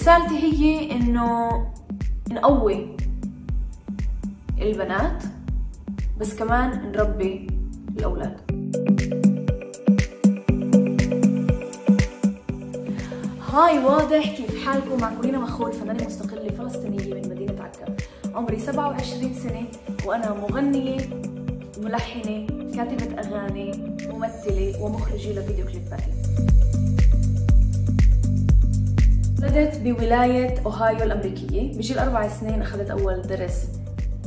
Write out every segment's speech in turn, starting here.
رسالتي هي إنه نقوي البنات بس كمان نربي الأولاد. هاي واضح كيف حالكم. مع كورينا مخول فنانة مستقلة فلسطينية من مدينة عكا. عمري 27 سنة وأنا مغنية ملحنة كاتبة أغاني ممثلة ومخرجة لفيديو كليباتي ولدت بولاية أوهايو الأمريكية. بجيل أربع سنين أخذت أول درس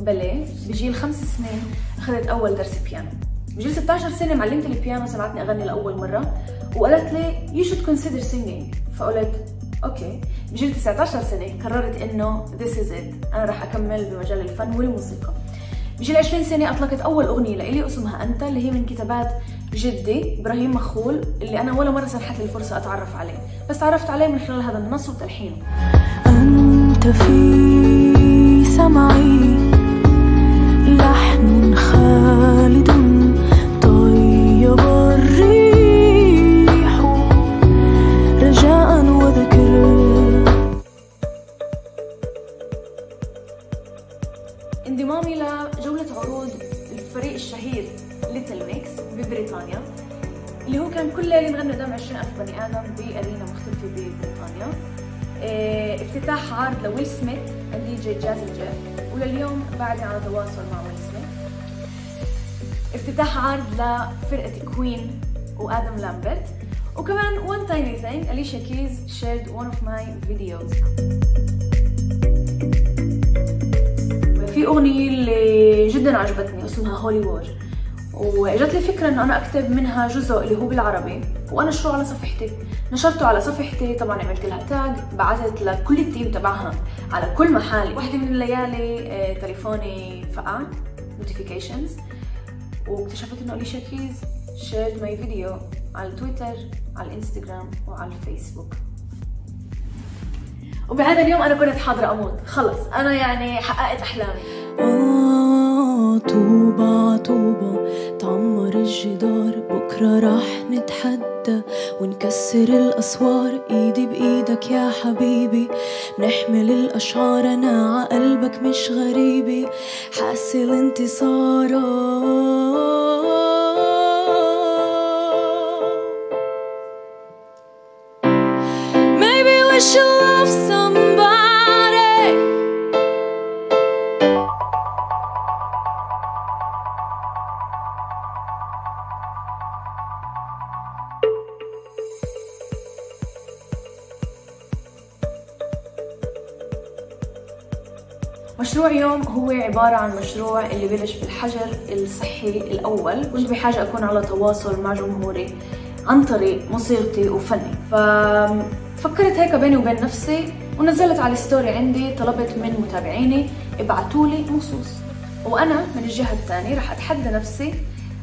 باليه بجيل خمس سنين أخذت أول درس بيانو. بجيل 16 سنة معلمة البيانو سمعتني أغني لأول مرة وقالت لي you should consider singing. فقلت okay. بجيل 19 سنة قررت إنه this is it. أنا راح أكمل بمجال الفن والموسيقى. بجيل 20 سنة أطلقت أول أغنية لإلي اسمها أنت اللي هي من كتابات جدي إبراهيم مخول اللي أنا ولا مرة سنحت لي الفرصة أتعرف عليه بس تعرفت عليه من خلال هذا النص وتلحينه. أنت في سمعي لحن خالد Little Mix ببريطانيا اللي هو كان كل ليلة نغني قدام 20000 بني آدم ب arena مختلفة ببريطانيا. آه، افتتاح عرض لويل سميث ال DJ Jazzy Jeff ولليوم بعدني على تواصل مع ويل سميث. افتتاح عرض لفرقة كوين وآدم لامبرت. وكمان one tiny thing أليشا كيز shared one of my videos. في أغنية اللي جدا عجبتني اسمها Holy War وإجت لي فكرة إنه أنا أكتب منها جزء اللي هو بالعربي وأنشره على صفحتي؟ نشرته على صفحتي طبعا عملت لها tag بعثت لكل التيم تبعها على كل محل. واحدة من الليالي آه، تليفوني فقع notifications واكتشفت إنه اليشا كيز shared my video على تويتر على الانستغرام وعلى الفيسبوك وبهذا اليوم أنا كنت حاضرة أموت. خلص أنا يعني حققت أحلامي. طوبى طوبى تعمر الجدار بكرة راح نتحدى. ونكسر الأسوار إيدي بإيدك يا حبيبي. نحمل الأشعار أنا عقلبك مش غريبي. حاسل انتصارا. Maybe we should love مشروع يوم هو عبارة عن مشروع اللي بلش بالحجر الصحي الأول كنت بحاجة أكون على تواصل مع جمهوري عن طريق موسيقتي وفني. ففكرت هيك بيني وبين نفسي ونزلت على الستوري عندي طلبت من متابعيني ابعتوا لي نصوص. وأنا من الجهة الثانية رح أتحدى نفسي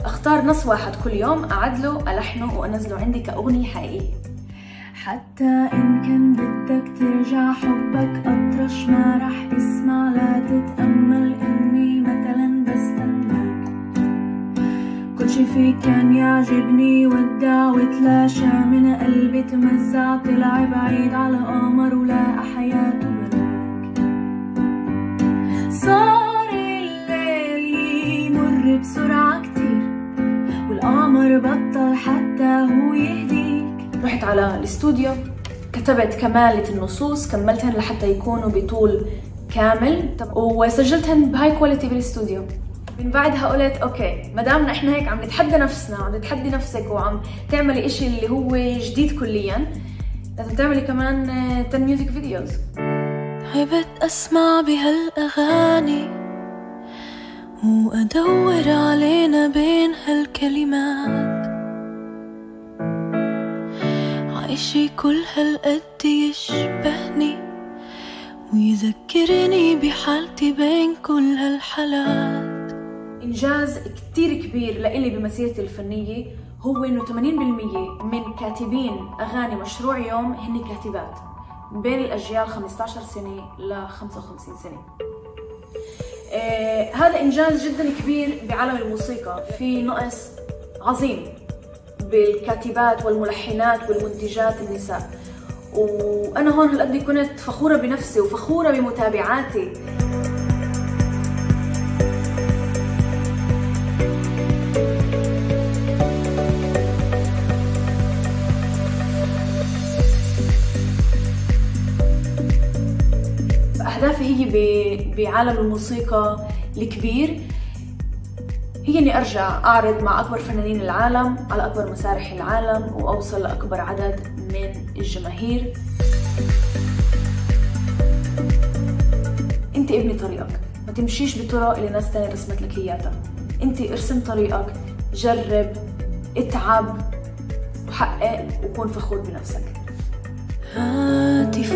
أختار نص واحد كل يوم أعدله ألحنه وأنزله عندي كأغنية حقيقية. حتى إن كان بدك ترجع حبك أطرش ما رح اسمع لا تتأمل إني مثلا بستناك. كل شي فيك كان يعجبني ودع وتلاشى. من قلبي تمزع طلع بعيد على قمر ولا حياته بلاك صار الليل يمر بسرعة كتير والقمر بطل حتى هو يهديك رحت على الاستوديو كتبت كمالة النصوص كملتهن لحتى يكونوا بطول كامل. وسجلتهن ب high quality بالاستوديو من بعدها قلت okay ما دامنا إحنا هيك عم نتحدى نفسنا وعم نتحدي نفسك وعم تعملي إشي اللي هو جديد كليا لازم تعملي كمان 10 music videos تعبت أسمع بهالأغاني وأدور علينا بين هالكلمات. عايشي كل هالقد يشبهني ويذكرني بحالتي بين كل هالحالات. إنجاز كتير كبير لإلي بمسيرتي الفنية هو إنه 80% من كاتبين أغاني مشروع يوم هن كاتبات بين الأجيال 15 سنة ل 55 سنة. آه هذا إنجاز جدا كبير بعالم الموسيقى في نقص عظيم. بالكاتبات والملحنات والمنتجات النساء. وأنا هون هالقد كنت فخورة بنفسي وفخورة بمتابعاتي. أهدافي هي بعالم الموسيقى الكبير. هي إني أرجع أعرض مع أكبر فنانين العالم على أكبر مسارح العالم وأوصل لأكبر عدد من الجماهير. أنت ابني طريقك. ما تمشيش بطرق اللي ناس تانية رسمت لك إياها. أنت ارسم طريقك. جرب اتعب وحقق وكون فخور بنفسك. هاتف